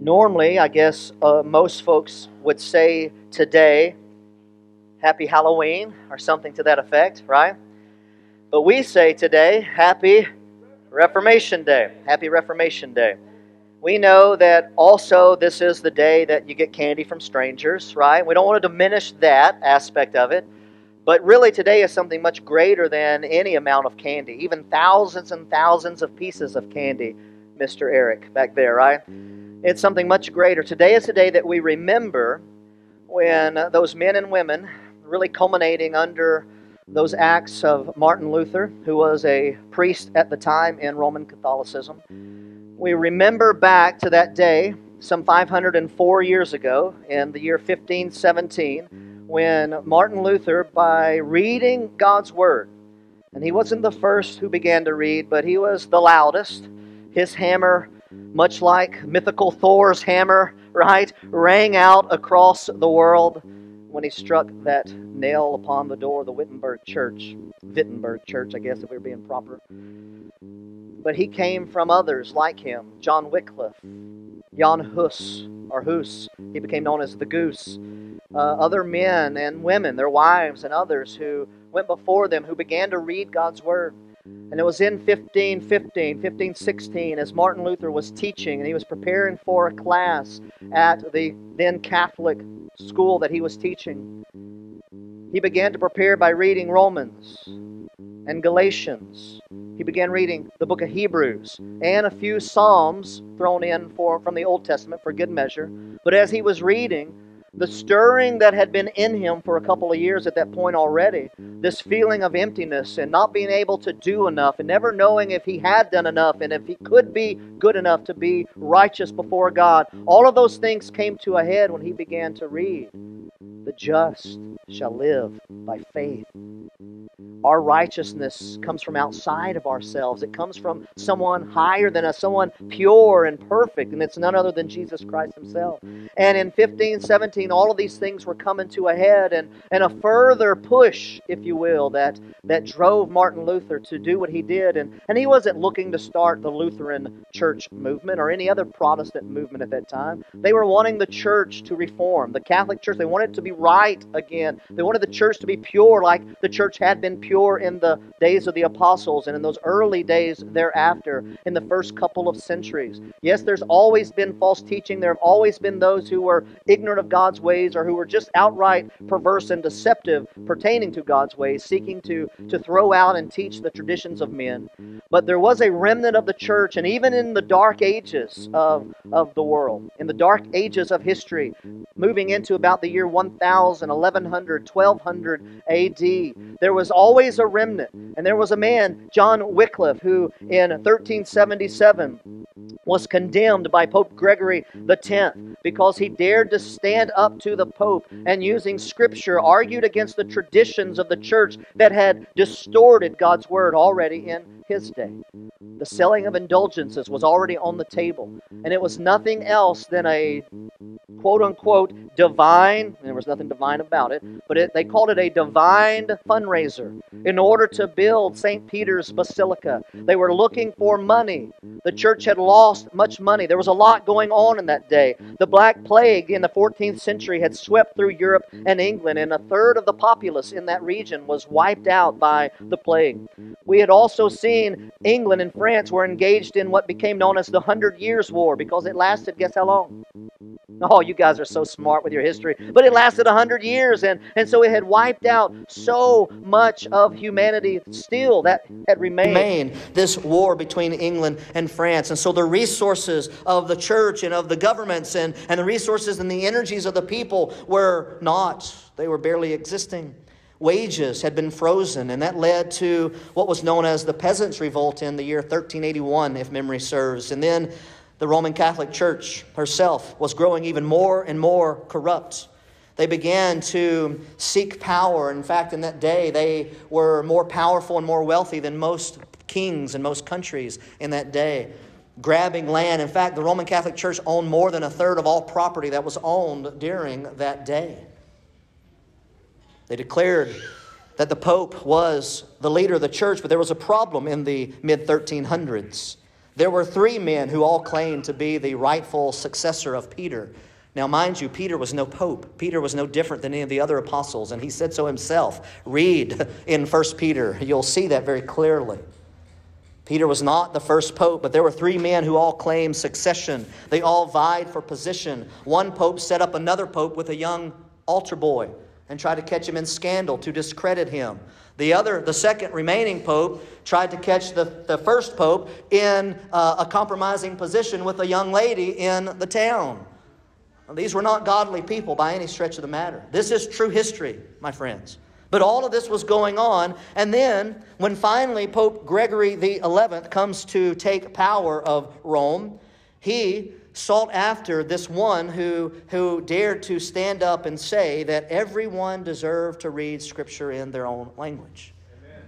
Normally, I guess uh, most folks would say today, Happy Halloween, or something to that effect, right? But we say today, Happy Reformation Day. Happy Reformation Day. We know that also this is the day that you get candy from strangers, right? We don't want to diminish that aspect of it. But really, today is something much greater than any amount of candy, even thousands and thousands of pieces of candy, Mr. Eric, back there, right? It's something much greater. Today is the day that we remember when those men and women, really culminating under those acts of Martin Luther, who was a priest at the time in Roman Catholicism. We remember back to that day, some 504 years ago, in the year 1517, when Martin Luther, by reading God's Word, and he wasn't the first who began to read, but he was the loudest. His hammer much like mythical Thor's hammer, right, rang out across the world when he struck that nail upon the door of the Wittenberg Church. Wittenberg Church, I guess, if we were being proper. But he came from others like him John Wycliffe, Jan Hus, or Hus. He became known as the Goose. Uh, other men and women, their wives and others who went before them, who began to read God's Word. And it was in 1515, 1516, as Martin Luther was teaching and he was preparing for a class at the then Catholic school that he was teaching. He began to prepare by reading Romans and Galatians. He began reading the book of Hebrews and a few Psalms thrown in for, from the Old Testament for good measure. But as he was reading, the stirring that had been in him for a couple of years at that point already, this feeling of emptiness and not being able to do enough and never knowing if he had done enough and if he could be good enough to be righteous before God, all of those things came to a head when he began to read. The just shall live by faith. Our righteousness comes from outside of ourselves. It comes from someone higher than us, someone pure and perfect, and it's none other than Jesus Christ Himself. And in 1517, all of these things were coming to a head, and, and a further push, if you will, that, that drove Martin Luther to do what he did. And, and he wasn't looking to start the Lutheran church movement or any other Protestant movement at that time. They were wanting the church to reform, the Catholic Church. They wanted to be right again. They wanted the church to be pure like the church had been pure in the days of the apostles and in those early days thereafter, in the first couple of centuries. Yes, there's always been false teaching. There have always been those who were ignorant of God's ways or who were just outright perverse and deceptive pertaining to God's ways, seeking to, to throw out and teach the traditions of men. But there was a remnant of the church, and even in the dark ages of, of the world, in the dark ages of history, moving into about the year 1000, 1100, 1200 AD, there was always a remnant. And there was a man, John Wycliffe, who in 1377 was condemned by Pope Gregory X because he dared to stand up to the Pope and using Scripture argued against the traditions of the church that had distorted God's Word already in his day. The selling of indulgences was already on the table, and it was nothing else than a quote unquote divine, there was nothing divine about it, but it, they called it a divine fundraiser in order to build St. Peter's Basilica. They were looking for money. The church had lost much money. There was a lot going on in that day. The Black Plague in the 14th century had swept through Europe and England, and a third of the populace in that region was wiped out by the plague. We had also seen England and France were engaged in what became known as the Hundred Years' War because it lasted, guess how long? Oh, you guys are so smart with your history. But it lasted 100 years, and, and so it had wiped out so much of humanity still that had remained. This war between England and France. And so the resources of the church and of the governments and, and the resources and the energies of the people were not, they were barely existing. Wages had been frozen, and that led to what was known as the Peasants' Revolt in the year 1381, if memory serves. And then the Roman Catholic Church herself was growing even more and more corrupt. They began to seek power. In fact, in that day, they were more powerful and more wealthy than most kings in most countries in that day. Grabbing land. In fact, the Roman Catholic Church owned more than a third of all property that was owned during that day. They declared that the Pope was the leader of the church, but there was a problem in the mid 1300s. There were three men who all claimed to be the rightful successor of Peter. Now, mind you, Peter was no pope. Peter was no different than any of the other apostles, and he said so himself. Read in 1 Peter, you'll see that very clearly. Peter was not the first pope, but there were three men who all claimed succession. They all vied for position. One pope set up another pope with a young altar boy and tried to catch him in scandal to discredit him. The other, the second remaining pope, tried to catch the, the first pope in uh, a compromising position with a young lady in the town. These were not godly people by any stretch of the matter. This is true history, my friends. But all of this was going on. And then, when finally Pope Gregory XI comes to take power of Rome, he sought after this one who, who dared to stand up and say that everyone deserved to read Scripture in their own language.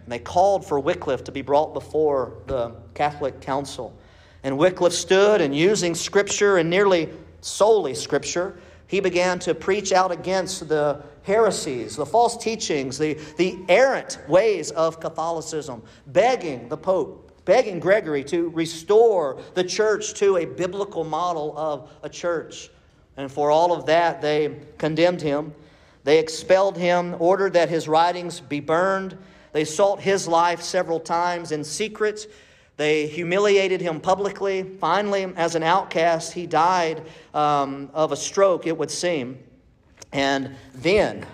And they called for Wycliffe to be brought before the Catholic Council. And Wycliffe stood and using Scripture and nearly solely Scripture, he began to preach out against the heresies, the false teachings, the, the errant ways of Catholicism, begging the Pope, begging Gregory to restore the church to a biblical model of a church. And for all of that, they condemned him. They expelled him, ordered that his writings be burned. They sought his life several times in secret. They humiliated him publicly. Finally, as an outcast, he died um, of a stroke, it would seem. And then,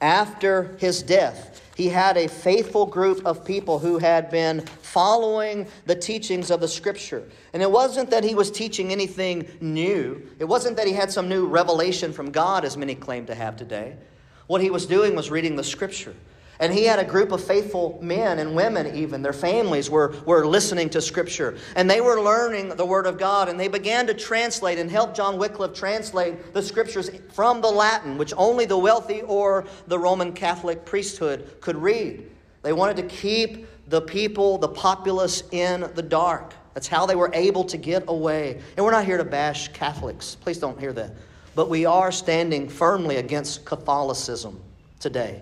after his death, he had a faithful group of people who had been following the teachings of the Scripture. And it wasn't that he was teaching anything new, it wasn't that he had some new revelation from God, as many claim to have today. What he was doing was reading the Scripture. And he had a group of faithful men and women, even. Their families were, were listening to Scripture. And they were learning the Word of God. And they began to translate and help John Wycliffe translate the Scriptures from the Latin, which only the wealthy or the Roman Catholic priesthood could read. They wanted to keep the people, the populace, in the dark. That's how they were able to get away. And we're not here to bash Catholics. Please don't hear that. But we are standing firmly against Catholicism today.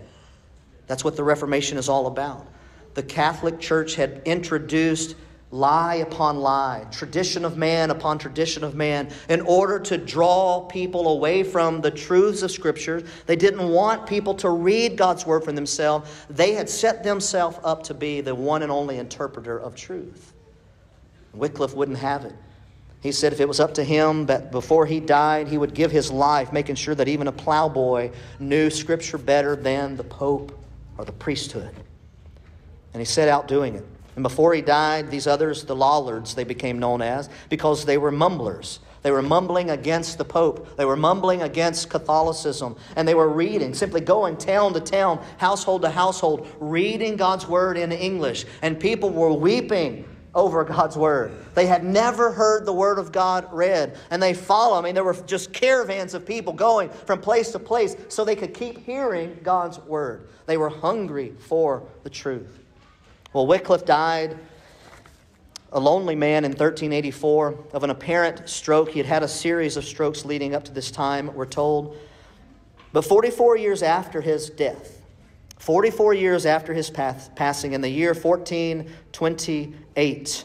That's what the Reformation is all about. The Catholic Church had introduced lie upon lie, tradition of man upon tradition of man, in order to draw people away from the truths of Scripture. They didn't want people to read God's Word for themselves. They had set themselves up to be the one and only interpreter of truth. Wycliffe wouldn't have it. He said if it was up to him that before he died, he would give his life, making sure that even a plowboy knew Scripture better than the Pope or the priesthood. And he set out doing it. And before he died, these others, the Lollards, they became known as, because they were mumblers. They were mumbling against the Pope. They were mumbling against Catholicism. And they were reading, simply going town to town, household to household, reading God's Word in English. And people were weeping over God's Word. They had never heard the Word of God read. And they follow. I mean, there were just caravans of people going from place to place so they could keep hearing God's Word. They were hungry for the truth. Well, Wycliffe died a lonely man in 1384 of an apparent stroke. He had had a series of strokes leading up to this time, we're told. But 44 years after his death, 44 years after his passing, in the year 1428,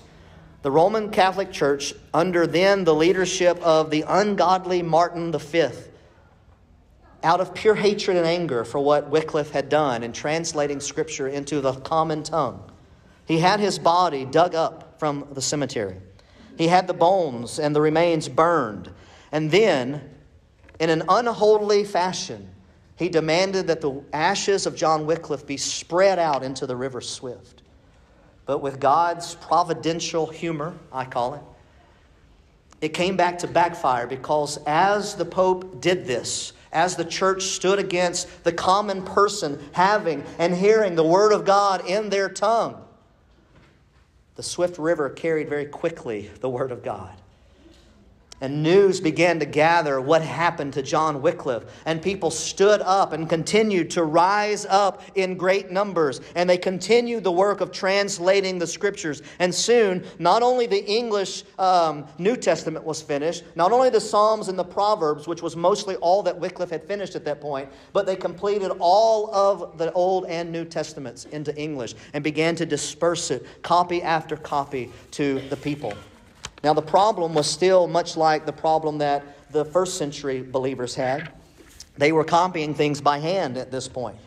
the Roman Catholic Church, under then the leadership of the ungodly Martin V, out of pure hatred and anger for what Wycliffe had done in translating Scripture into the common tongue, he had his body dug up from the cemetery. He had the bones and the remains burned. And then, in an unholy fashion, he demanded that the ashes of John Wycliffe be spread out into the river Swift. But with God's providential humor, I call it, it came back to backfire because as the Pope did this, as the church stood against the common person having and hearing the Word of God in their tongue, the Swift River carried very quickly the Word of God. And news began to gather what happened to John Wycliffe. And people stood up and continued to rise up in great numbers. And they continued the work of translating the scriptures. And soon, not only the English um, New Testament was finished, not only the Psalms and the Proverbs, which was mostly all that Wycliffe had finished at that point, but they completed all of the Old and New Testaments into English and began to disperse it, copy after copy, to the people. Now, the problem was still much like the problem that the first century believers had. They were copying things by hand at this point.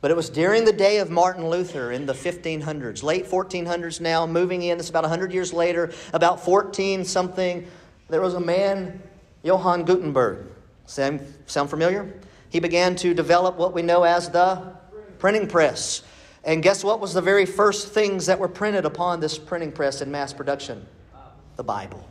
But it was during the day of Martin Luther in the 1500s, late 1400s now, moving in, it's about 100 years later, about 14 something, there was a man, Johann Gutenberg. Sound, sound familiar? He began to develop what we know as the printing press. And guess what was the very first things that were printed upon this printing press in mass production? The Bible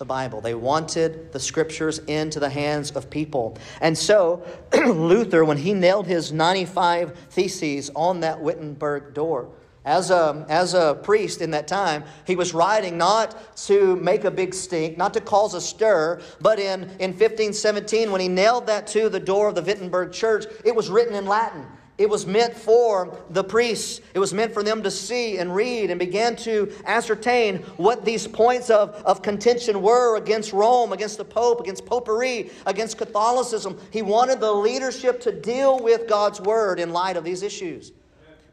the Bible. They wanted the scriptures into the hands of people. And so, Luther, when he nailed his 95 theses on that Wittenberg door, as a, as a priest in that time, he was writing not to make a big stink, not to cause a stir, but in, in 1517, when he nailed that to the door of the Wittenberg church, it was written in Latin. It was meant for the priests. It was meant for them to see and read and began to ascertain what these points of, of contention were against Rome, against the Pope, against popery, against Catholicism. He wanted the leadership to deal with God's word in light of these issues.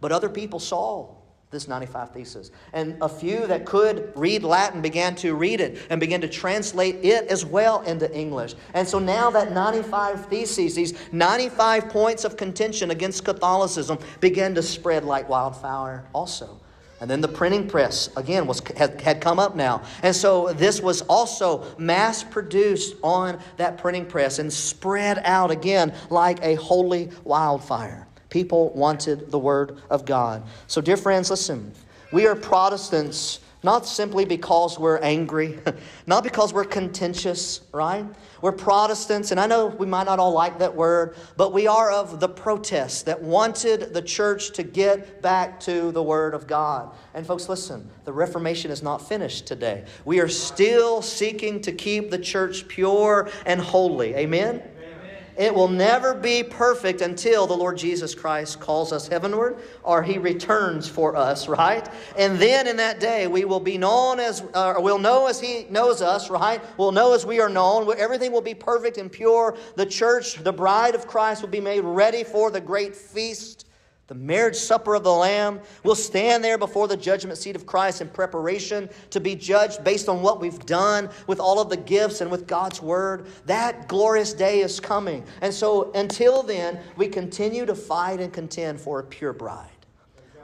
But other people saw this 95 Theses. And a few that could read Latin began to read it and began to translate it as well into English. And so now that 95 Theses, these 95 points of contention against Catholicism, began to spread like wildfire also. And then the printing press, again, was, had, had come up now. And so this was also mass produced on that printing press and spread out again like a holy wildfire. People wanted the Word of God. So, dear friends, listen. We are Protestants not simply because we're angry, not because we're contentious, right? We're Protestants, and I know we might not all like that word, but we are of the protest that wanted the church to get back to the Word of God. And, folks, listen, the Reformation is not finished today. We are still seeking to keep the church pure and holy. Amen? It will never be perfect until the Lord Jesus Christ calls us heavenward or he returns for us, right? And then in that day we will be known as, uh, we'll know as he knows us, right? We'll know as we are known. Everything will be perfect and pure. The church, the bride of Christ, will be made ready for the great feast the marriage supper of the Lamb. We'll stand there before the judgment seat of Christ in preparation to be judged based on what we've done with all of the gifts and with God's Word. That glorious day is coming. And so until then, we continue to fight and contend for a pure bride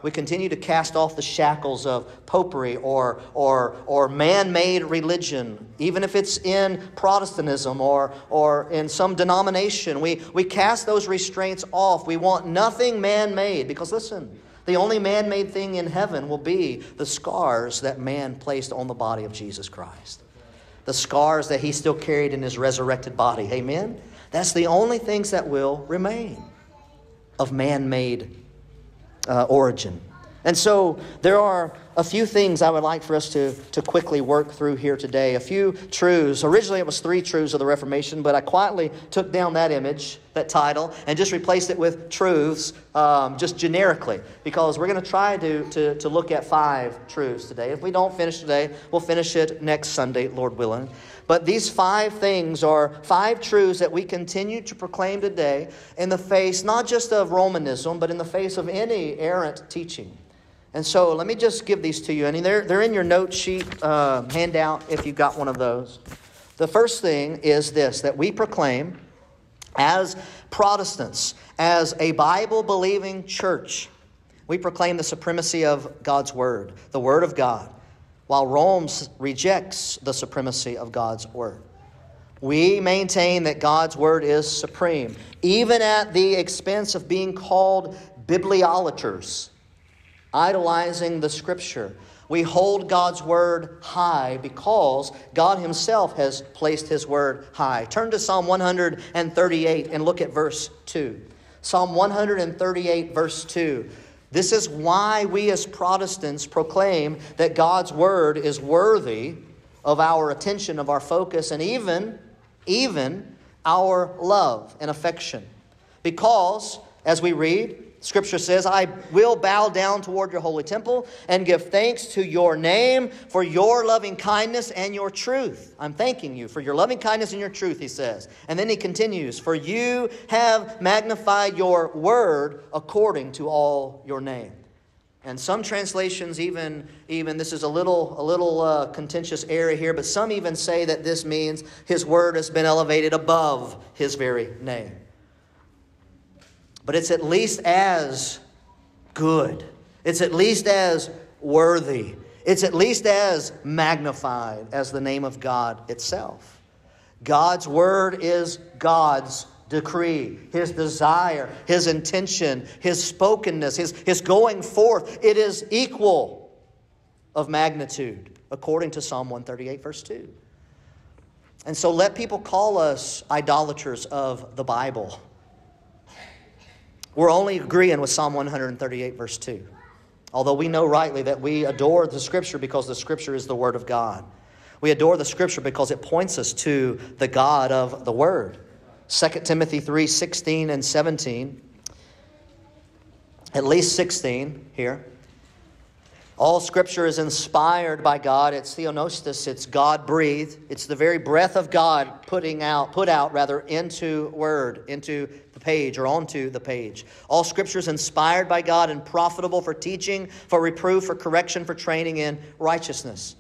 we continue to cast off the shackles of popery or, or, or man made religion, even if it's in Protestantism or, or in some denomination. We, we cast those restraints off. We want nothing man made because, listen, the only man made thing in heaven will be the scars that man placed on the body of Jesus Christ. The scars that he still carried in his resurrected body. Amen? That's the only things that will remain of man made uh, origin. And so there are a few things I would like for us to, to quickly work through here today. A few truths. Originally, it was three truths of the Reformation, but I quietly took down that image, that title, and just replaced it with truths, um, just generically, because we're going to try to, to, to look at five truths today. If we don't finish today, we'll finish it next Sunday, Lord willing. But these five things are five truths that we continue to proclaim today in the face not just of Romanism, but in the face of any errant teaching. And so let me just give these to you. And they're, they're in your note sheet uh, handout if you've got one of those. The first thing is this that we proclaim as Protestants, as a Bible believing church, we proclaim the supremacy of God's Word, the Word of God while Rome rejects the supremacy of God's Word. We maintain that God's Word is supreme, even at the expense of being called bibliolaters, idolizing the Scripture. We hold God's Word high because God Himself has placed His Word high. Turn to Psalm 138 and look at verse 2. Psalm 138, verse 2. This is why we as Protestants proclaim that God's Word is worthy of our attention, of our focus, and even, even our love and affection. Because, as we read, Scripture says, I will bow down toward your holy temple and give thanks to your name for your loving kindness and your truth. I'm thanking you for your loving kindness and your truth, he says. And then he continues, For you have magnified your word according to all your name. And some translations even, even this is a little, a little uh, contentious area here, but some even say that this means his word has been elevated above his very name. But it's at least as good. It's at least as worthy. It's at least as magnified as the name of God itself. God's word is God's decree, his desire, his intention, his spokenness, his, his going forth. It is equal of magnitude, according to Psalm 138, verse 2. And so let people call us idolaters of the Bible. We're only agreeing with Psalm 138, verse 2. Although we know rightly that we adore the Scripture because the Scripture is the Word of God. We adore the Scripture because it points us to the God of the Word. 2 Timothy 3 16 and 17. At least 16 here. All scripture is inspired by God. It's theopneustos, it's God breathed. It's the very breath of God putting out, put out rather, into word, into the page or onto the page. All scripture is inspired by God and profitable for teaching, for reproof, for correction, for training in righteousness.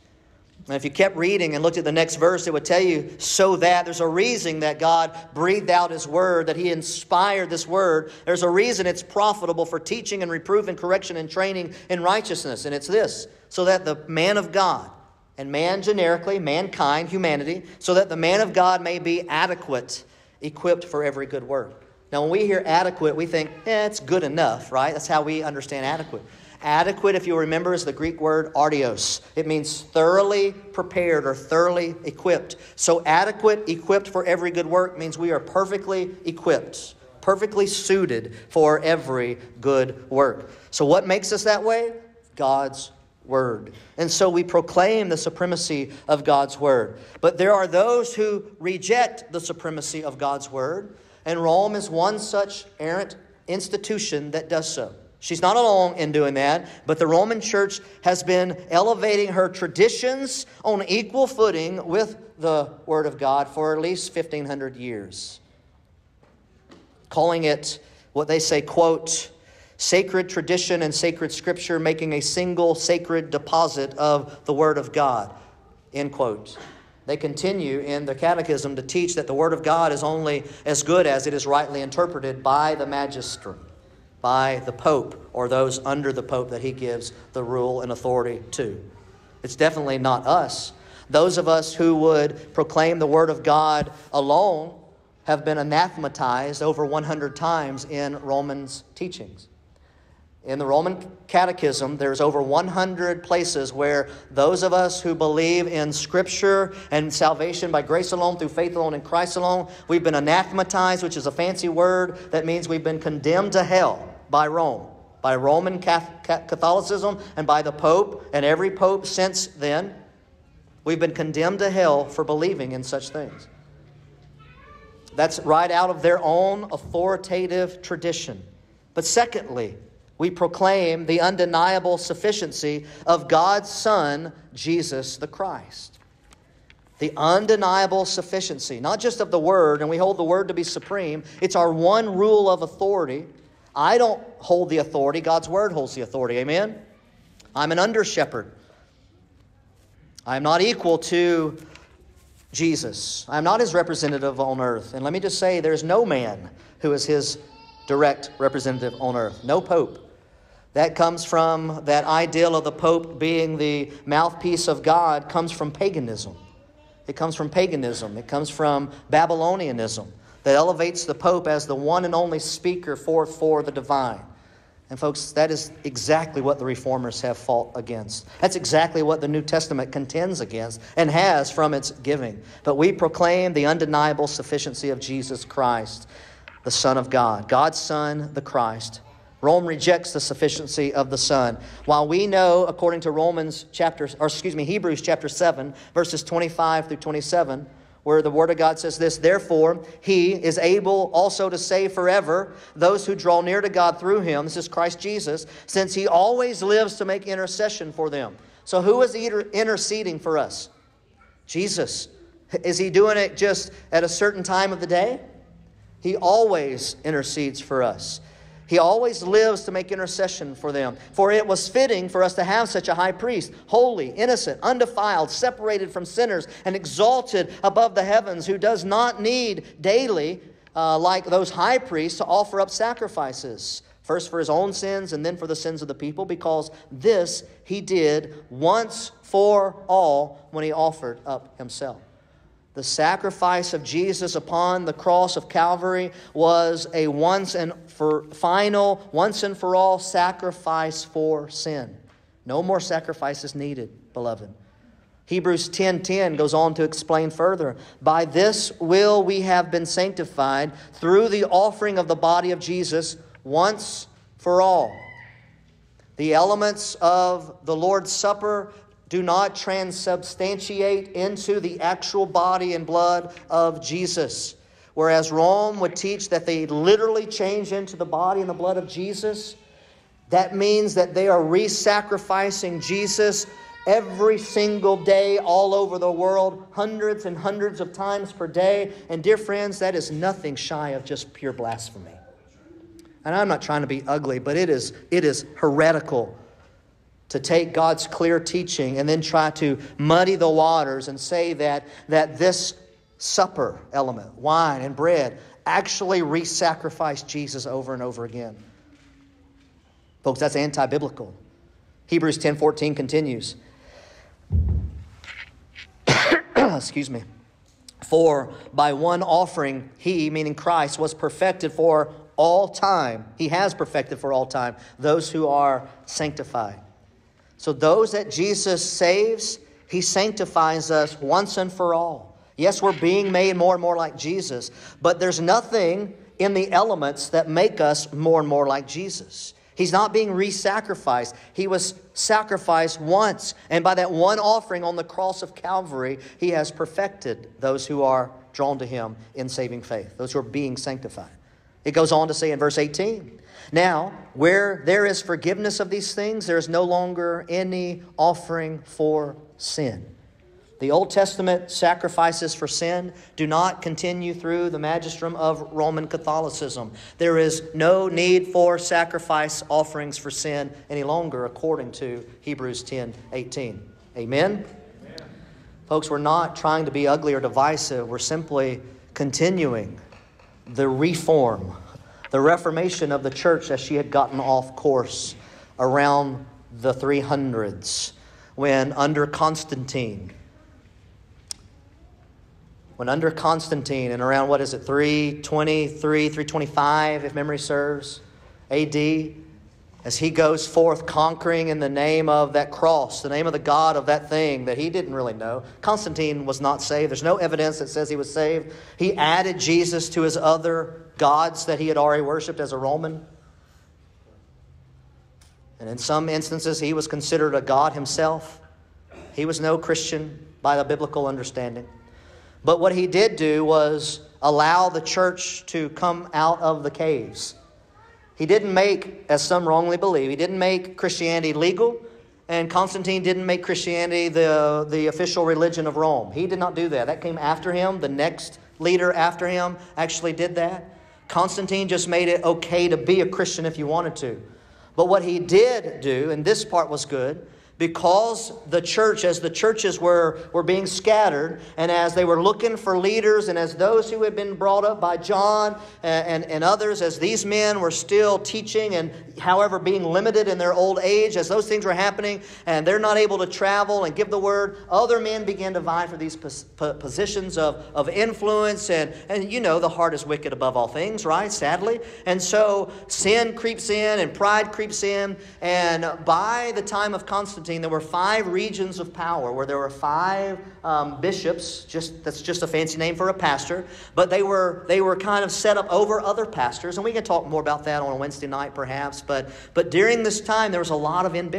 And if you kept reading and looked at the next verse, it would tell you, so that there's a reason that God breathed out His word, that He inspired this word. There's a reason it's profitable for teaching and reproof and correction and training in righteousness. And it's this so that the man of God, and man generically, mankind, humanity, so that the man of God may be adequate, equipped for every good work. Now, when we hear adequate, we think, eh, it's good enough, right? That's how we understand adequate. Adequate, if you remember, is the Greek word artios. It means thoroughly prepared or thoroughly equipped. So, adequate, equipped for every good work means we are perfectly equipped, perfectly suited for every good work. So, what makes us that way? God's word. And so we proclaim the supremacy of God's word. But there are those who reject the supremacy of God's word, and Rome is one such errant institution that does so. She's not alone in doing that, but the Roman church has been elevating her traditions on equal footing with the Word of God for at least 1,500 years. Calling it what they say, quote, sacred tradition and sacred scripture, making a single sacred deposit of the Word of God, end quote. They continue in the Catechism to teach that the Word of God is only as good as it is rightly interpreted by the magistrate by the Pope or those under the Pope that he gives the rule and authority to. It's definitely not us. Those of us who would proclaim the Word of God alone have been anathematized over 100 times in Romans teachings. In the Roman Catechism, there's over 100 places where those of us who believe in Scripture and salvation by grace alone, through faith alone, in Christ alone, we've been anathematized, which is a fancy word that means we've been condemned to hell by Rome, by Roman Catholicism, and by the Pope, and every Pope since then. We've been condemned to hell for believing in such things. That's right out of their own authoritative tradition. But secondly, we proclaim the undeniable sufficiency of God's Son, Jesus the Christ. The undeniable sufficiency, not just of the Word, and we hold the Word to be supreme, it's our one rule of authority I don't hold the authority, God's word holds the authority. Amen? I'm an under shepherd. I'm not equal to Jesus. I'm not his representative on earth. And let me just say there's no man who is his direct representative on earth. No pope. That comes from that ideal of the pope being the mouthpiece of God comes from paganism. It comes from paganism. It comes from Babylonianism that elevates the Pope as the one and only speaker forth for the divine. And, folks, that is exactly what the reformers have fought against. That's exactly what the New Testament contends against and has from its giving. But we proclaim the undeniable sufficiency of Jesus Christ, the Son of God, God's Son, the Christ. Rome rejects the sufficiency of the Son. While we know, according to Romans chapter, or excuse me, Hebrews chapter 7, verses 25 through 27, where the Word of God says this Therefore, He is able also to save forever those who draw near to God through Him. This is Christ Jesus, since He always lives to make intercession for them. So, who is interceding for us? Jesus. Is He doing it just at a certain time of the day? He always intercedes for us. He always lives to make intercession for them. For it was fitting for us to have such a high priest, holy, innocent, undefiled, separated from sinners, and exalted above the heavens, who does not need daily, uh, like those high priests, to offer up sacrifices, first for his own sins and then for the sins of the people, because this he did once for all when he offered up himself. The sacrifice of Jesus upon the cross of Calvary was a once and for final, once and for all sacrifice for sin. No more sacrifices needed, beloved. Hebrews 10:10 10, 10 goes on to explain further. By this will we have been sanctified through the offering of the body of Jesus once for all. The elements of the Lord's Supper do not transubstantiate into the actual body and blood of Jesus. Whereas Rome would teach that they literally change into the body and the blood of Jesus, that means that they are re sacrificing Jesus every single day all over the world, hundreds and hundreds of times per day. And, dear friends, that is nothing shy of just pure blasphemy. And I'm not trying to be ugly, but it is, it is heretical to take God's clear teaching and then try to muddy the waters and say that, that this supper element, wine and bread, actually re sacrificed Jesus over and over again. Folks, that's anti biblical. Hebrews 10 14 continues. Excuse me. For by one offering, he, meaning Christ, was perfected for all time. He has perfected for all time those who are sanctified. So, those that Jesus saves, he sanctifies us once and for all. Yes, we're being made more and more like Jesus, but there's nothing in the elements that make us more and more like Jesus. He's not being re sacrificed. He was sacrificed once. And by that one offering on the cross of Calvary, He has perfected those who are drawn to Him in saving faith, those who are being sanctified. It goes on to say in verse 18 Now, where there is forgiveness of these things, there is no longer any offering for sin. The Old Testament sacrifices for sin do not continue through the magisterium of Roman Catholicism. There is no need for sacrifice offerings for sin any longer, according to Hebrews 10 18. Amen? Amen? Folks, we're not trying to be ugly or divisive. We're simply continuing the reform, the reformation of the church as she had gotten off course around the 300s when under Constantine, when under Constantine and around what is it, 323, 325, if memory serves, AD, as he goes forth conquering in the name of that cross, the name of the God of that thing that he didn't really know. Constantine was not saved. There's no evidence that says he was saved. He added Jesus to his other gods that he had already worshiped as a Roman. And in some instances, he was considered a God himself. He was no Christian by the biblical understanding. But what he did do was allow the church to come out of the caves he didn't make, as some wrongly believe, he didn't make Christianity legal, and Constantine didn't make Christianity the, the official religion of Rome. He did not do that. That came after him. The next leader after him actually did that. Constantine just made it okay to be a Christian if you wanted to. But what he did do, and this part was good, because the church, as the churches were, were being scattered, and as they were looking for leaders, and as those who had been brought up by John and, and, and, others, as these men were still teaching and, however, being limited in their old age, as those things were happening, and they're not able to travel and give the word, other men began to vie for these positions of, of influence. And, and you know, the heart is wicked above all things, right? Sadly. And so sin creeps in and pride creeps in. And by the time of Constantine, there were five regions of power where there were five um, bishops. Just that's just a fancy name for a pastor, but they were they were kind of set up over other pastors, and we can talk more about that on a Wednesday night, perhaps. But but during this time, there was a lot of in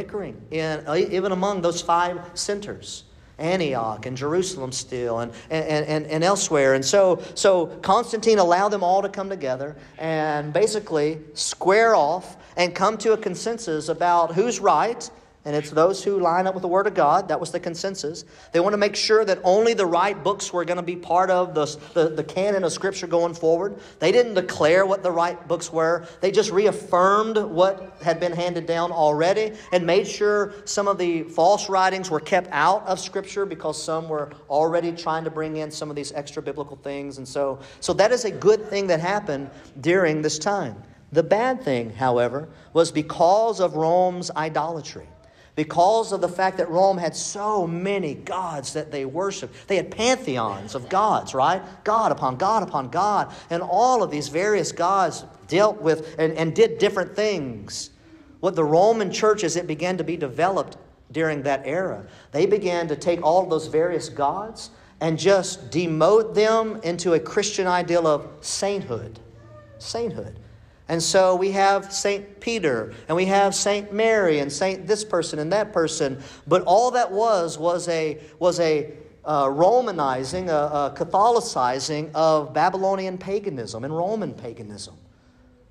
uh, even among those five centers. Antioch and Jerusalem still and, and, and, and elsewhere. And so, so Constantine allowed them all to come together and basically square off and come to a consensus about who's right and it's those who line up with the Word of God. That was the consensus. They want to make sure that only the right books were going to be part of the, the, the, canon of Scripture going forward. They didn't declare what the right books were, they just reaffirmed what had been handed down already and made sure some of the false writings were kept out of Scripture because some were already trying to bring in some of these extra biblical things. And so, so that is a good thing that happened during this time. The bad thing, however, was because of Rome's idolatry because of the fact that Rome had so many gods that they worshiped. They had pantheons of gods, right? God upon God upon God. And all of these various gods dealt with and, and did different things. What the Roman church, as it began to be developed during that era, they began to take all those various gods and just demote them into a Christian ideal of sainthood. Sainthood. And so we have St. Peter, and we have St. Mary, and St. this person and that person. But all that was was a, was a uh, Romanizing, a, a Catholicizing of Babylonian paganism and Roman paganism.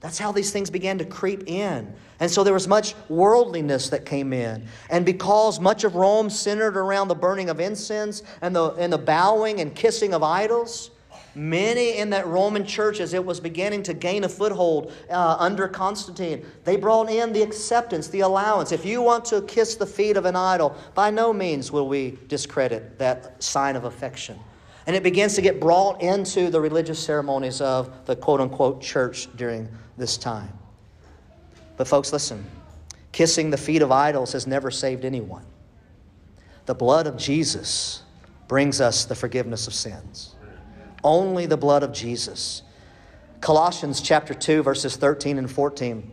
That's how these things began to creep in. And so there was much worldliness that came in. And because much of Rome centered around the burning of incense and the, and the bowing and kissing of idols, Many in that Roman church, as it was beginning to gain a foothold uh, under Constantine, they brought in the acceptance, the allowance. If you want to kiss the feet of an idol, by no means will we discredit that sign of affection. And it begins to get brought into the religious ceremonies of the quote unquote church during this time. But, folks, listen kissing the feet of idols has never saved anyone. The blood of Jesus brings us the forgiveness of sins. Only the blood of Jesus. Colossians chapter 2 verses 13 and 14.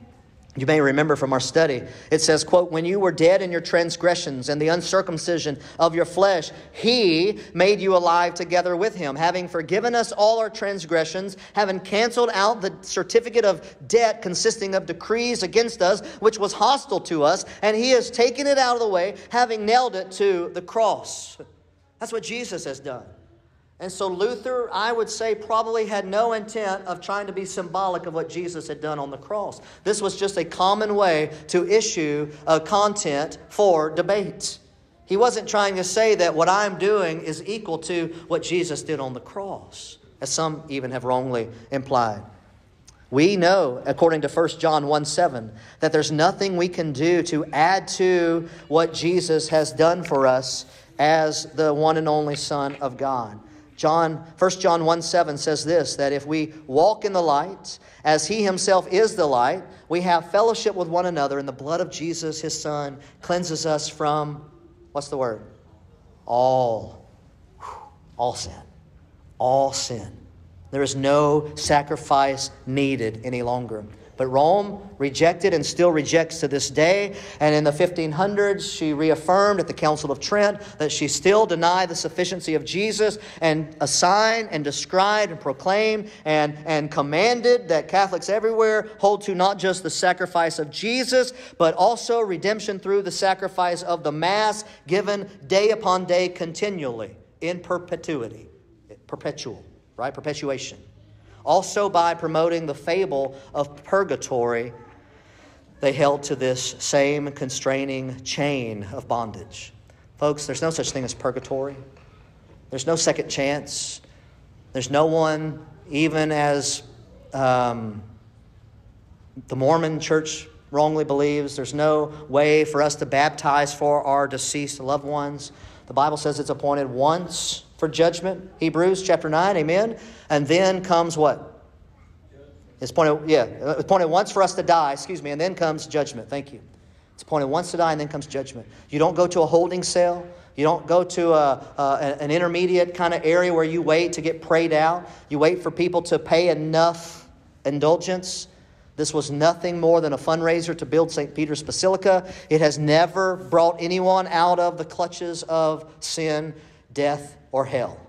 You may remember from our study, it says, quote, When you were dead in your transgressions and the uncircumcision of your flesh, he made you alive together with him, having forgiven us all our transgressions, having canceled out the certificate of debt consisting of decrees against us, which was hostile to us, and he has taken it out of the way, having nailed it to the cross. That's what Jesus has done. And so Luther, I would say, probably had no intent of trying to be symbolic of what Jesus had done on the cross. This was just a common way to issue a content for debate. He wasn't trying to say that what I'm doing is equal to what Jesus did on the cross, as some even have wrongly implied. We know, according to 1 John 1 7, that there's nothing we can do to add to what Jesus has done for us as the one and only Son of God. John, 1 John 1 7 says this that if we walk in the light, as he himself is the light, we have fellowship with one another, and the blood of Jesus, his son, cleanses us from, what's the word? All, all sin. All sin. There is no sacrifice needed any longer. But Rome rejected and still rejects to this day. And in the 1500s, she reaffirmed at the Council of Trent that she still denied the sufficiency of Jesus and assigned and described and proclaimed and, and commanded that Catholics everywhere hold to not just the sacrifice of Jesus, but also redemption through the sacrifice of the Mass given day upon day continually in perpetuity. Perpetual, right? Perpetuation. Also, by promoting the fable of purgatory, they held to this same constraining chain of bondage. Folks, there's no such thing as purgatory. There's no second chance. There's no one, even as um, the Mormon church wrongly believes, there's no way for us to baptize for our deceased loved ones. The Bible says it's appointed once for judgment. Hebrews chapter 9, amen. And then comes what? It's appointed, yeah, it's appointed once for us to die, excuse me, and then comes judgment. Thank you. It's appointed once to die, and then comes judgment. You don't go to a holding cell. You don't go to a, a, an intermediate kind of area where you wait to get prayed out. You wait for people to pay enough indulgence. This was nothing more than a fundraiser to build St. Peter's Basilica. It has never brought anyone out of the clutches of sin, death, or hell.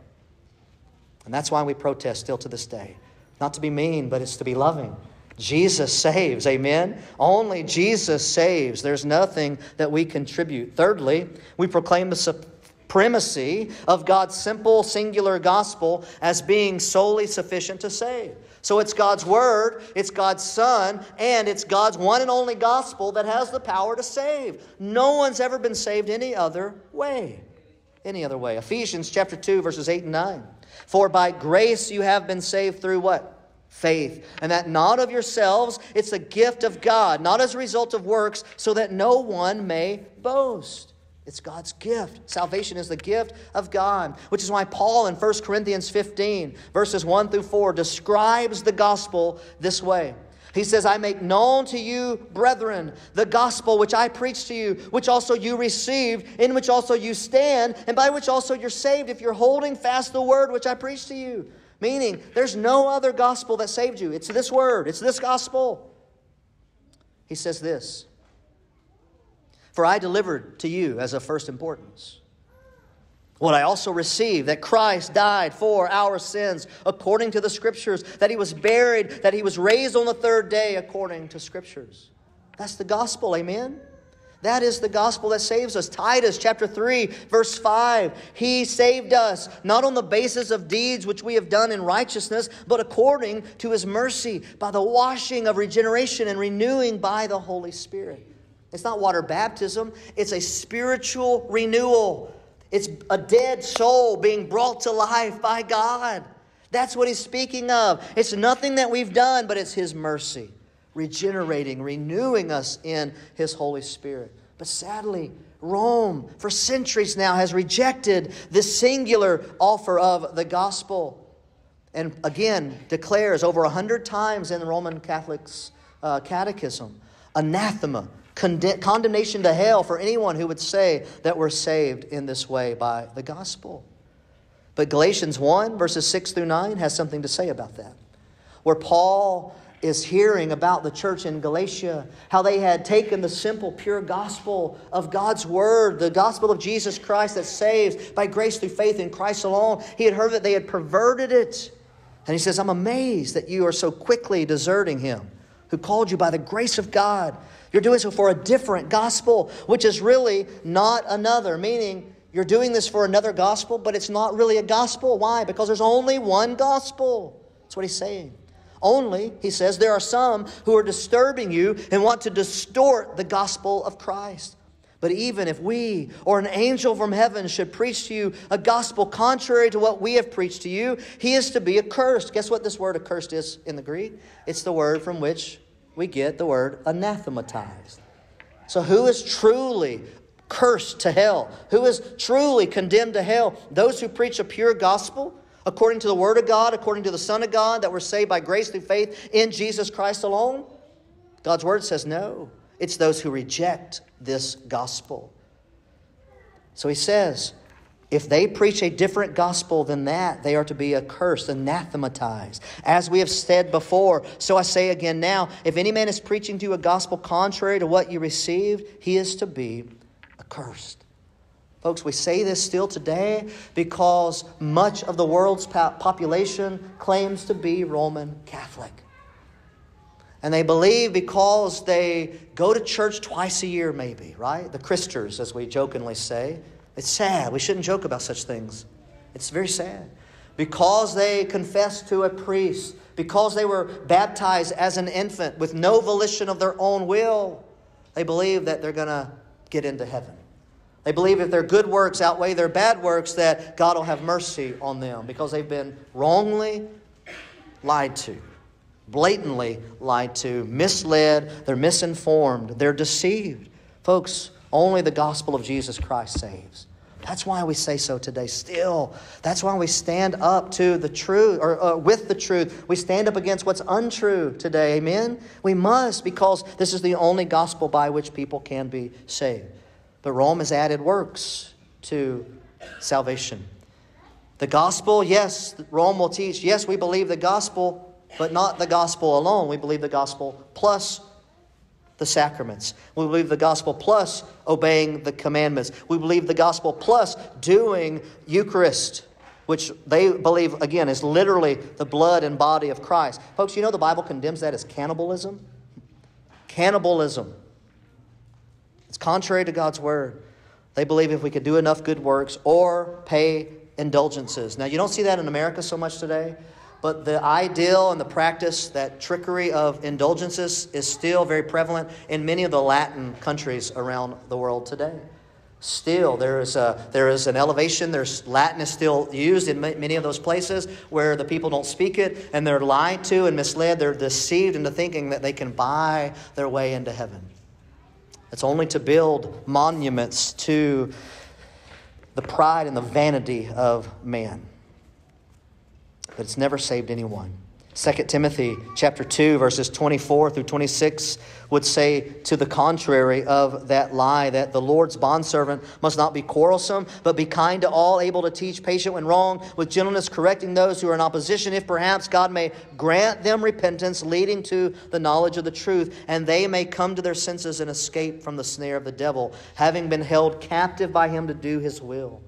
And that's why we protest still to this day. Not to be mean, but it's to be loving. Jesus saves, amen? Only Jesus saves. There's nothing that we contribute. Thirdly, we proclaim the supremacy of God's simple, singular gospel as being solely sufficient to save. So it's God's Word, it's God's Son, and it's God's one and only gospel that has the power to save. No one's ever been saved any other way. Any other way. Ephesians chapter 2, verses 8 and 9. For by grace you have been saved through what? Faith. And that not of yourselves, it's a gift of God, not as a result of works, so that no one may boast. It's God's gift. Salvation is the gift of God, which is why Paul in 1 Corinthians 15, verses 1 through 4, describes the gospel this way. He says, I make known to you, brethren, the gospel which I preached to you, which also you received, in which also you stand, and by which also you're saved, if you're holding fast the word which I preached to you. Meaning, there's no other gospel that saved you. It's this word, it's this gospel. He says this for I delivered to you as of first importance. What I also received that Christ died for our sins according to the Scriptures, that he was buried, that he was raised on the third day according to Scriptures. That's the gospel, amen? That is the gospel that saves us. Titus chapter 3, verse 5. He saved us, not on the basis of deeds which we have done in righteousness, but according to his mercy, by the washing of regeneration and renewing by the Holy Spirit. It's not water baptism, it's a spiritual renewal. It's a dead soul being brought to life by God. That's what he's speaking of. It's nothing that we've done, but it's his mercy, regenerating, renewing us in his Holy Spirit. But sadly, Rome, for centuries now, has rejected this singular offer of the gospel. And again, declares over a hundred times in the Roman Catholic's uh, catechism anathema condemnation to hell for anyone who would say that we're saved in this way by the gospel. But Galatians 1, verses 6 through 9, has something to say about that. Where Paul is hearing about the church in Galatia, how they had taken the simple, pure gospel of God's word, the gospel of Jesus Christ that saves by grace through faith in Christ alone. He had heard that they had perverted it. And he says, I'm amazed that you are so quickly deserting him who called you by the grace of God you're doing so for a different gospel, which is really not another, meaning you're doing this for another gospel, but it's not really a gospel. Why? Because there's only one gospel. That's what he's saying. Only, he says, there are some who are disturbing you and want to distort the gospel of Christ. But even if we or an angel from heaven should preach to you a gospel contrary to what we have preached to you, he is to be accursed. Guess what this word accursed is in the Greek? It's the word from which we get the word anathematized. So, who is truly cursed to hell? Who is truly condemned to hell? Those who preach a pure gospel, according to the Word of God, according to the Son of God, that were saved by grace through faith in Jesus Christ alone? God's Word says no. It's those who reject this gospel. So he says, if they preach a different gospel than that, they are to be accursed, anathematized. As we have said before, so I say again now if any man is preaching to you a gospel contrary to what you received, he is to be accursed. Folks, we say this still today because much of the world's population claims to be Roman Catholic. And they believe because they go to church twice a year, maybe, right? The Christers, as we jokingly say. It's sad. We shouldn't joke about such things. It's very sad. Because they confessed to a priest, because they were baptized as an infant with no volition of their own will, they believe that they're going to get into heaven. They believe if their good works outweigh their bad works, that God will have mercy on them because they've been wrongly lied to, blatantly lied to, misled, they're misinformed, they're deceived. Folks, only the gospel of Jesus Christ saves. That's why we say so today still. That's why we stand up to the truth, or uh, with the truth. We stand up against what's untrue today. Amen? We must because this is the only gospel by which people can be saved. But Rome has added works to salvation. The gospel, yes, Rome will teach, yes, we believe the gospel, but not the gospel alone. We believe the gospel plus the sacraments. We believe the gospel plus obeying the commandments. We believe the gospel plus doing Eucharist, which they believe, again, is literally the blood and body of Christ. Folks, you know the Bible condemns that as cannibalism? Cannibalism. It's contrary to God's word. They believe if we could do enough good works or pay indulgences. Now, you don't see that in America so much today, but the ideal and the practice, that trickery of indulgences, is still very prevalent in many of the Latin countries around the world today. Still, there is, a, there is an elevation. There's Latin is still used in many of those places where the people don't speak it and they're lied to and misled. They're deceived into thinking that they can buy their way into heaven. It's only to build monuments to the pride and the vanity of man. But it's never saved anyone. 2 Timothy chapter 2 verses 24 through 26 would say to the contrary of that lie that the Lord's bondservant must not be quarrelsome but be kind to all able to teach patient when wrong with gentleness correcting those who are in opposition if perhaps God may grant them repentance leading to the knowledge of the truth and they may come to their senses and escape from the snare of the devil having been held captive by him to do his will.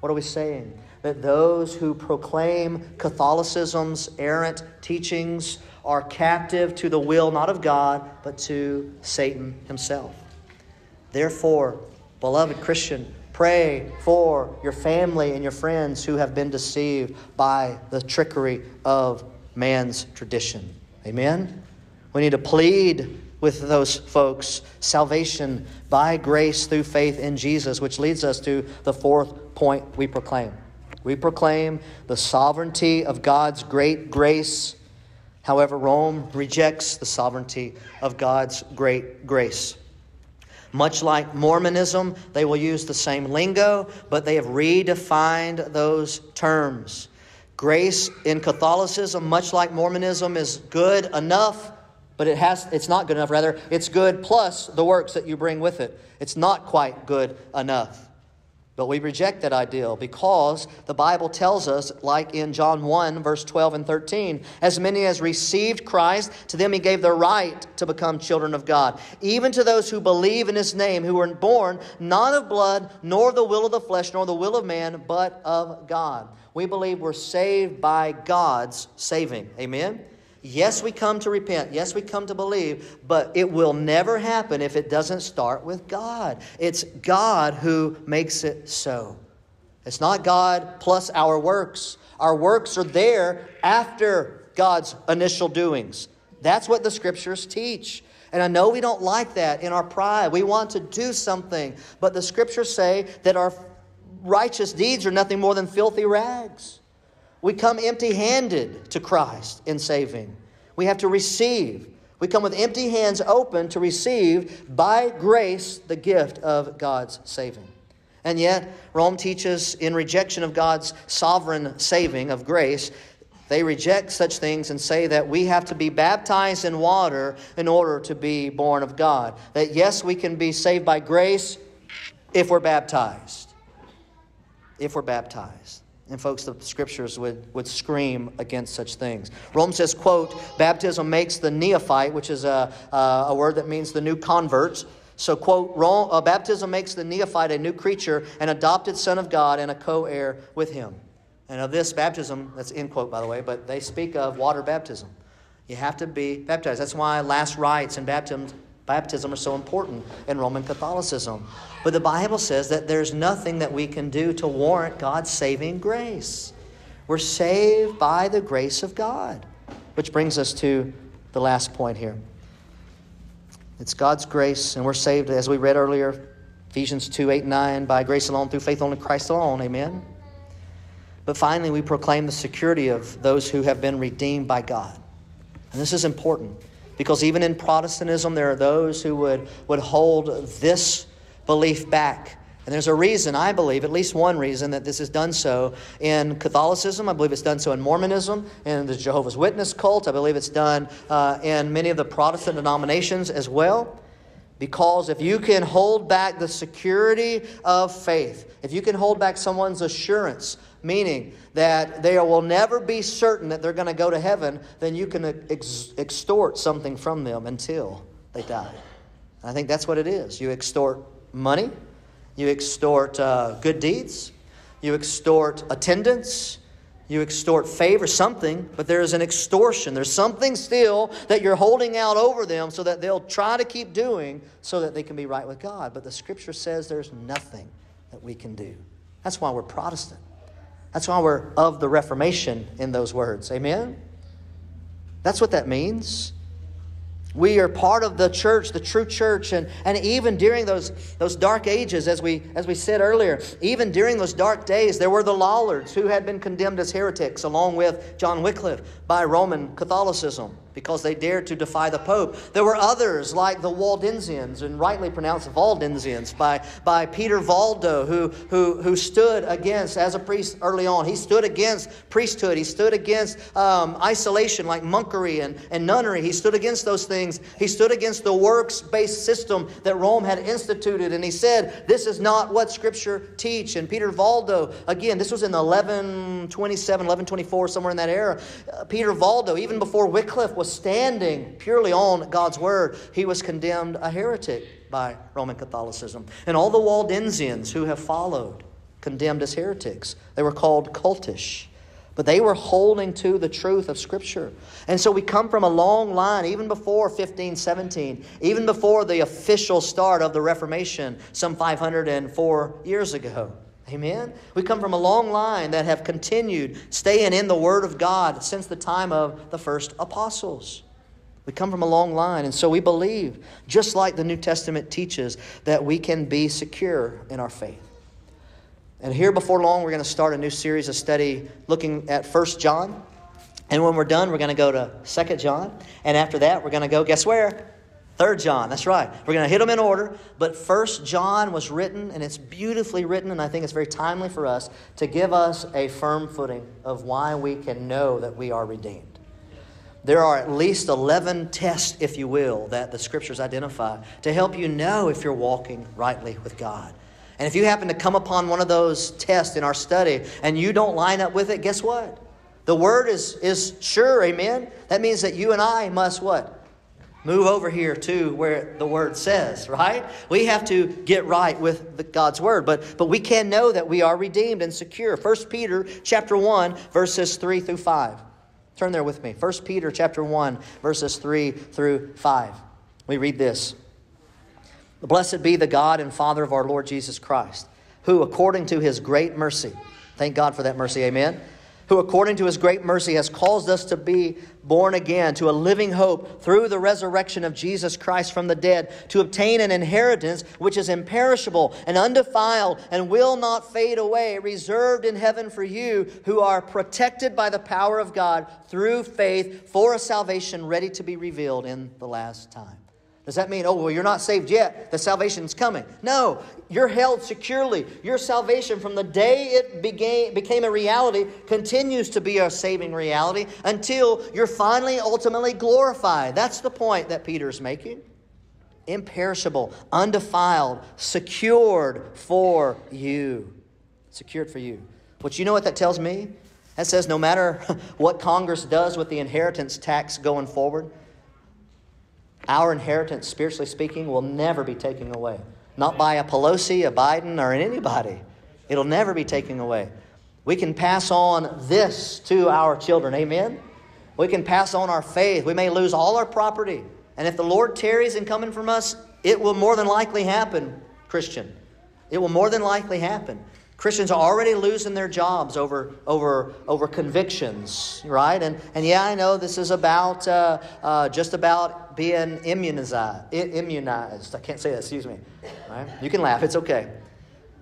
What are we saying? That those who proclaim Catholicism's errant teachings are captive to the will not of God, but to Satan himself. Therefore, beloved Christian, pray for your family and your friends who have been deceived by the trickery of man's tradition. Amen? We need to plead with those folks salvation by grace through faith in Jesus, which leads us to the fourth point we proclaim. We proclaim the sovereignty of God's great grace. However, Rome rejects the sovereignty of God's great grace. Much like Mormonism, they will use the same lingo, but they have redefined those terms. Grace in Catholicism, much like Mormonism, is good enough, but it has it's not good enough rather. It's good plus the works that you bring with it. It's not quite good enough. But we reject that ideal because the Bible tells us, like in John 1, verse 12 and 13, as many as received Christ, to them he gave the right to become children of God, even to those who believe in his name, who were born not of blood, nor the will of the flesh, nor the will of man, but of God. We believe we're saved by God's saving. Amen? Yes, we come to repent. Yes, we come to believe, but it will never happen if it doesn't start with God. It's God who makes it so. It's not God plus our works. Our works are there after God's initial doings. That's what the scriptures teach. And I know we don't like that in our pride. We want to do something, but the scriptures say that our righteous deeds are nothing more than filthy rags. We come empty handed to Christ in saving. We have to receive. We come with empty hands open to receive by grace the gift of God's saving. And yet, Rome teaches in rejection of God's sovereign saving of grace, they reject such things and say that we have to be baptized in water in order to be born of God. That yes, we can be saved by grace if we're baptized. If we're baptized. And folks, the scriptures would, would scream against such things. Rome says, quote, baptism makes the neophyte, which is a, a word that means the new convert. So, quote, Rome, uh, baptism makes the neophyte a new creature, an adopted son of God, and a co-heir with him. And of this baptism, that's end quote, by the way, but they speak of water baptism. You have to be baptized. That's why last rites and baptism baptism are so important in Roman Catholicism. But the Bible says that there's nothing that we can do to warrant God's saving grace. We're saved by the grace of God. Which brings us to the last point here. It's God's grace, and we're saved, as we read earlier, Ephesians 2 8 9, by grace alone, through faith only, in Christ alone. Amen. But finally, we proclaim the security of those who have been redeemed by God. And this is important. Because even in Protestantism, there are those who would, would hold this belief back. And there's a reason, I believe, at least one reason, that this is done so in Catholicism. I believe it's done so in Mormonism, in the Jehovah's Witness cult. I believe it's done uh, in many of the Protestant denominations as well. Because if you can hold back the security of faith, if you can hold back someone's assurance meaning that they will never be certain that they're going to go to heaven, then you can ex- extort something from them until they die. I think that's what it is. You extort money, you extort uh, good deeds, you extort attendance, you extort favor, something, but there is an extortion. There's something still that you're holding out over them so that they'll try to keep doing so that they can be right with God. But the scripture says there's nothing that we can do. That's why we're Protestant. That's why we're of the Reformation in those words. Amen? That's what that means. We are part of the church, the true church, and, and even during those, those dark ages, as we, as we said earlier, even during those dark days, there were the Lollards who had been condemned as heretics, along with John Wycliffe, by Roman Catholicism because they dared to defy the Pope. There were others like the Waldensians, and rightly pronounced Waldensians, by, by Peter Valdo, who, who, who stood against, as a priest early on, he stood against priesthood. He stood against um, isolation like monkery and, and nunnery. He stood against those things. He stood against the works based system that Rome had instituted. And he said, This is not what Scripture teach. And Peter Valdo, again, this was in 1127, 1124, somewhere in that era. Uh, Peter Valdo, even before Wycliffe was standing purely on God's word, he was condemned a heretic by Roman Catholicism. And all the Waldensians who have followed, condemned as heretics. They were called cultish. But they were holding to the truth of Scripture. And so we come from a long line, even before 1517, even before the official start of the Reformation, some 504 years ago. Amen? We come from a long line that have continued staying in the Word of God since the time of the first apostles. We come from a long line, and so we believe, just like the New Testament teaches, that we can be secure in our faith. And here before long, we're going to start a new series of study looking at First John. And when we're done, we're going to go to Second John. And after that, we're going to go, guess where? Third John, that's right. We're going to hit them in order, but First John was written, and it's beautifully written, and I think it's very timely for us to give us a firm footing of why we can know that we are redeemed. There are at least 11 tests, if you will, that the scriptures identify to help you know if you're walking rightly with God. And if you happen to come upon one of those tests in our study and you don't line up with it, guess what? The word is, is sure, amen? That means that you and I must what? Move over here to where the word says, right? We have to get right with the, God's word, but but we can know that we are redeemed and secure. 1 Peter chapter 1 verses 3 through 5. Turn there with me. 1 Peter chapter 1 verses 3 through 5. We read this. Blessed be the God and Father of our Lord Jesus Christ, who according to his great mercy, thank God for that mercy, amen who according to his great mercy has caused us to be born again to a living hope through the resurrection of Jesus Christ from the dead, to obtain an inheritance which is imperishable and undefiled and will not fade away, reserved in heaven for you who are protected by the power of God through faith for a salvation ready to be revealed in the last time. Does that mean, oh, well, you're not saved yet? The salvation's coming. No, you're held securely. Your salvation, from the day it began, became a reality, continues to be a saving reality until you're finally, ultimately glorified. That's the point that Peter's making. Imperishable, undefiled, secured for you. Secured for you. But you know what that tells me? That says no matter what Congress does with the inheritance tax going forward, our inheritance, spiritually speaking, will never be taken away. Not by a Pelosi, a Biden, or anybody. It'll never be taken away. We can pass on this to our children. Amen? We can pass on our faith. We may lose all our property. And if the Lord tarries in coming from us, it will more than likely happen, Christian. It will more than likely happen. Christians are already losing their jobs over, over, over convictions, right? And, and yeah, I know this is about uh, uh, just about being immunized, immunized. I can't say that, excuse me. Right? You can laugh, it's okay.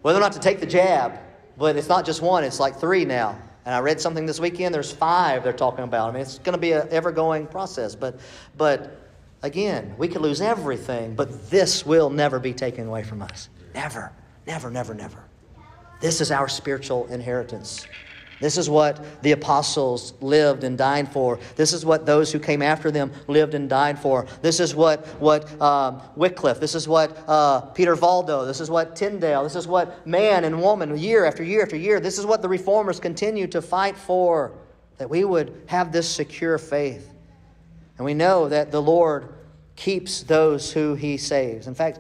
Whether or not to take the jab, but it's not just one, it's like three now. And I read something this weekend, there's five they're talking about. I mean, it's going to be an ever going process. But, but again, we could lose everything, but this will never be taken away from us. Never, never, never, never. This is our spiritual inheritance. This is what the apostles lived and died for. This is what those who came after them lived and died for. This is what, what um, Wycliffe, this is what uh, Peter Valdo, this is what Tyndale, this is what man and woman, year after year after year, this is what the reformers continue to fight for, that we would have this secure faith. And we know that the Lord keeps those who he saves. In fact,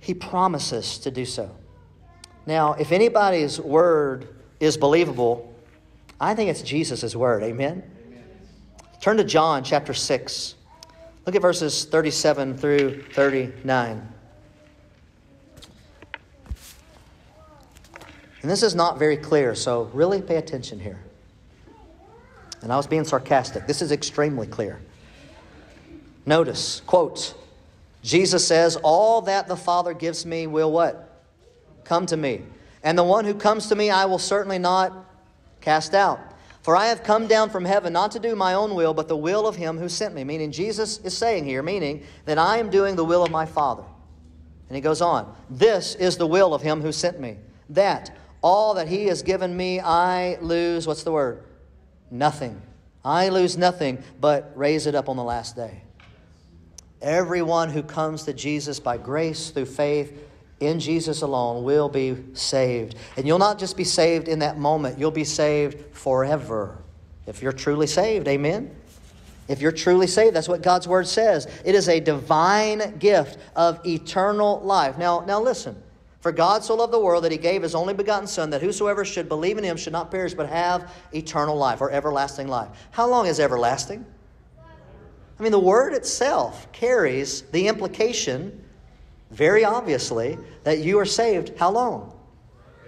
he promises to do so. Now, if anybody's word is believable, I think it's Jesus' word. Amen? Amen? Turn to John chapter 6. Look at verses 37 through 39. And this is not very clear, so really pay attention here. And I was being sarcastic. This is extremely clear. Notice, quote, Jesus says, All that the Father gives me will what? Come to me. And the one who comes to me I will certainly not cast out. For I have come down from heaven not to do my own will, but the will of him who sent me. Meaning, Jesus is saying here, meaning that I am doing the will of my Father. And he goes on, This is the will of him who sent me, that all that he has given me I lose, what's the word? Nothing. I lose nothing, but raise it up on the last day. Everyone who comes to Jesus by grace through faith in Jesus alone will be saved. And you'll not just be saved in that moment, you'll be saved forever. If you're truly saved, amen? If you're truly saved, that's what God's word says. It is a divine gift of eternal life. Now, now listen. For God so loved the world that he gave his only begotten Son, that whosoever should believe in him should not perish, but have eternal life or everlasting life. How long is everlasting? I mean, the word itself carries the implication, very obviously, that you are saved how long?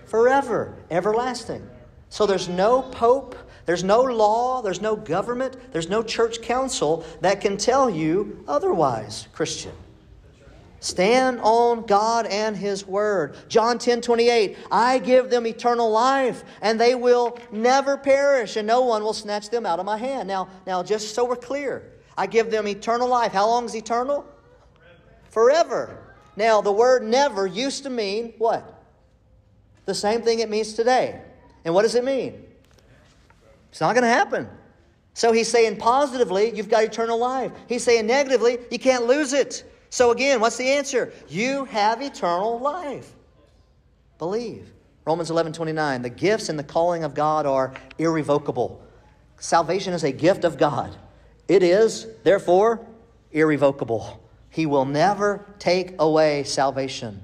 Forever, everlasting. So there's no pope, there's no law, there's no government, there's no church council that can tell you otherwise, Christian. Stand on God and His Word. John 10 28, I give them eternal life, and they will never perish, and no one will snatch them out of my hand. Now, now just so we're clear, I give them eternal life. How long is eternal? Forever. Now, the word never used to mean what? The same thing it means today. And what does it mean? It's not going to happen. So he's saying positively, you've got eternal life. He's saying negatively, you can't lose it. So again, what's the answer? You have eternal life. Believe. Romans 11 29. The gifts and the calling of God are irrevocable. Salvation is a gift of God. It is, therefore, irrevocable. He will never take away salvation.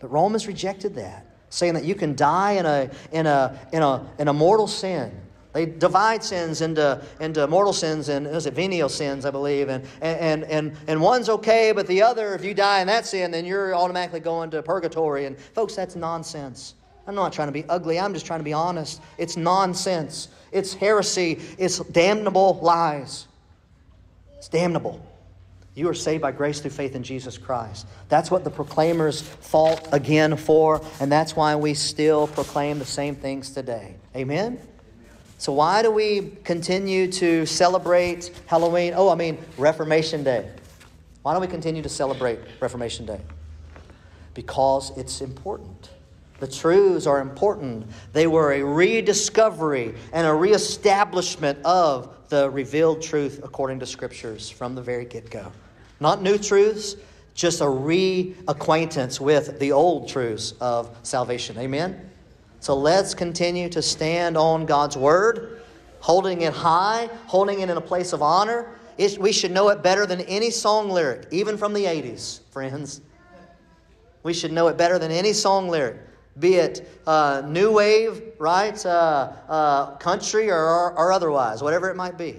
But Romans rejected that, saying that you can die in a, in a, in a, in a mortal sin they divide sins into, into mortal sins and is it venial sins, I believe. And, and, and, and one's okay, but the other, if you die in that sin, then you're automatically going to purgatory. And folks, that's nonsense. I'm not trying to be ugly. I'm just trying to be honest. It's nonsense. It's heresy. It's damnable lies. It's damnable. You are saved by grace through faith in Jesus Christ. That's what the proclaimers fought again for, and that's why we still proclaim the same things today. Amen? So, why do we continue to celebrate Halloween? Oh, I mean, Reformation Day. Why don't we continue to celebrate Reformation Day? Because it's important. The truths are important. They were a rediscovery and a reestablishment of the revealed truth according to scriptures from the very get go. Not new truths, just a reacquaintance with the old truths of salvation. Amen? So let's continue to stand on God's word, holding it high, holding it in a place of honor. It, we should know it better than any song lyric, even from the 80s, friends. We should know it better than any song lyric, be it uh, new wave, right, uh, uh, country, or, or otherwise, whatever it might be.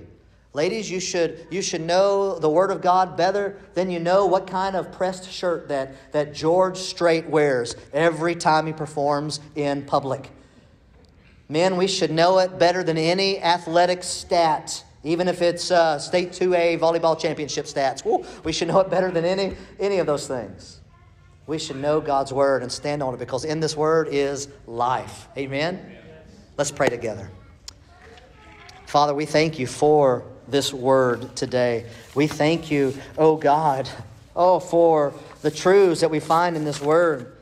Ladies, you should, you should know the Word of God better than you know what kind of pressed shirt that, that George Strait wears every time he performs in public. Men, we should know it better than any athletic stat, even if it's uh, State 2A volleyball championship stats. Woo, we should know it better than any, any of those things. We should know God's Word and stand on it because in this Word is life. Amen? Let's pray together. Father, we thank you for this word today. We thank you, oh God, oh, for the truths that we find in this word.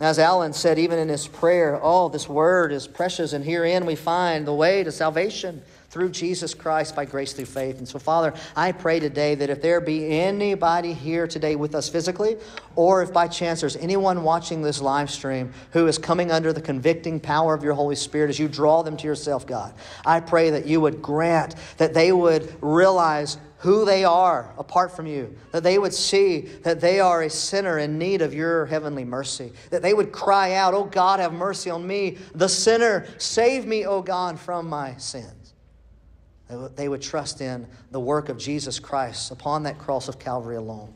As Alan said, even in his prayer, oh, this word is precious, and herein we find the way to salvation through Jesus Christ by grace through faith. And so, Father, I pray today that if there be anybody here today with us physically, or if by chance there's anyone watching this live stream who is coming under the convicting power of your Holy Spirit as you draw them to yourself, God, I pray that you would grant that they would realize who they are apart from you, that they would see that they are a sinner in need of your heavenly mercy, that they would cry out, Oh God, have mercy on me, the sinner. Save me, O God, from my sins. They would trust in the work of Jesus Christ upon that cross of Calvary alone.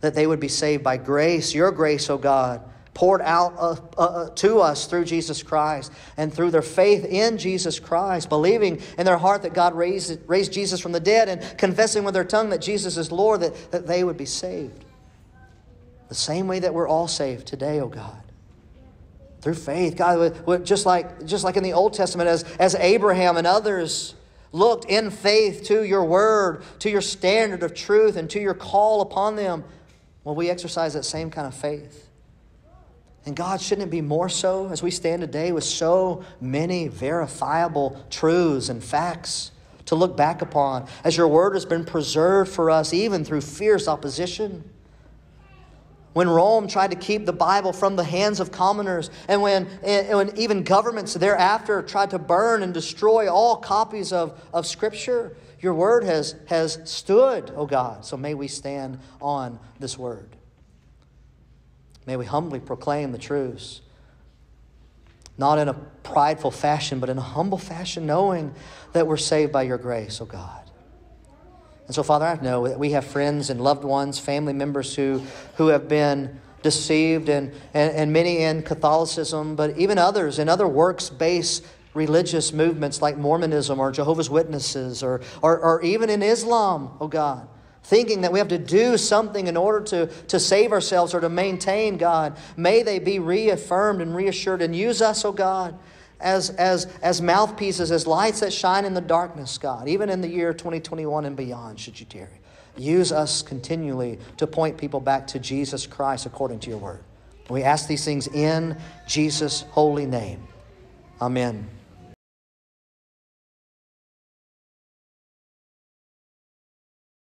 That they would be saved by grace, your grace, O God, poured out uh, uh, uh, to us through Jesus Christ and through their faith in Jesus Christ, believing in their heart that God raised, raised Jesus from the dead and confessing with their tongue that Jesus is Lord, that, that they would be saved. The same way that we're all saved today, oh God. Through faith, God, just like, just like in the Old Testament, as, as Abraham and others looked in faith to your word, to your standard of truth, and to your call upon them, well, we exercise that same kind of faith. And God, shouldn't it be more so as we stand today with so many verifiable truths and facts to look back upon as your word has been preserved for us even through fierce opposition? When Rome tried to keep the Bible from the hands of commoners, and when, and when even governments thereafter tried to burn and destroy all copies of, of Scripture, your word has, has stood, O oh God. So may we stand on this word. May we humbly proclaim the truths, not in a prideful fashion, but in a humble fashion, knowing that we're saved by your grace, O oh God. And so, Father, I know that we have friends and loved ones, family members who, who have been deceived, and, and, and many in Catholicism, but even others in other works based religious movements like Mormonism or Jehovah's Witnesses or, or, or even in Islam, oh God thinking that we have to do something in order to, to save ourselves or to maintain God. May they be reaffirmed and reassured and use us, oh God, as, as, as mouthpieces, as lights that shine in the darkness, God, even in the year 2021 and beyond, should you tarry. Use us continually to point people back to Jesus Christ according to your word. We ask these things in Jesus' holy name. Amen.